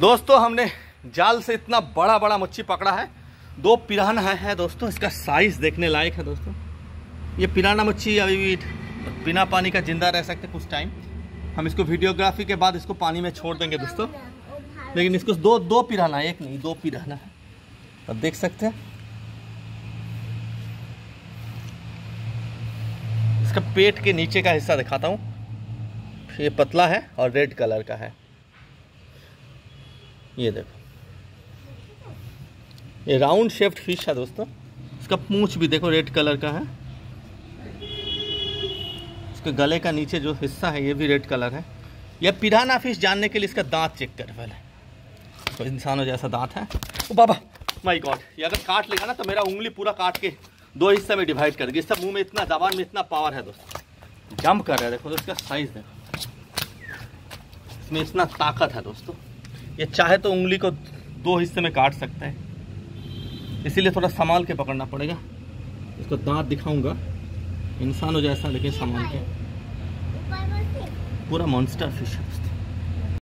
दोस्तों हमने जाल से इतना बड़ा बड़ा मच्छी पकड़ा है। दो पिराना है, दोस्तों इसका साइज़ देखने लायक है दोस्तों। ये पिराना मच्छी अभी भी बिना पानी का ज़िंदा रह सकते कुछ टाइम हम इसको वीडियोग्राफी के बाद इसको पानी में छोड़ देंगे दोस्तों। लेकिन इसको दो दो पिराना है एक नहीं दो पिराना है। अब देख सकते हैं। इसका पेट के नीचे का हिस्सा दिखाता हूँ। ये पतला है और रेड कलर का है। ये देखो। ये राउंड शेप्ड फ़िश है दोस्तों। इसका पूंछ भी देखो रेड कलर का है। इसके गले का नीचे जो हिस्सा है, ये भी रेड कलर है। यह पिराना फ़िश जानने के लिए इसका दांत चेक कर पहले। तो इंसानों जैसा दांत है। ओ बाबा माय गॉड ये अगर काट लेगा ना तो मेरा उंगली पूरा काट के दो हिस्से में डिवाइड कर देगी। इसका मुँह में इतना, जबान में इतना पावर है दोस्तों। जंप कर रहा है, देखो तो इसका साइज़ देखो। इसमें इतना ताकत है दोस्तों। ये चाहे तो उंगली को दो हिस्से में काट सकता है। इसीलिए थोड़ा संभाल के पकड़ना पड़ेगा। इसको दांत दिखाऊँगा। इंसान हो जैसा लेकिन संभाल के। पूरा मॉन्स्टर फ़िश है।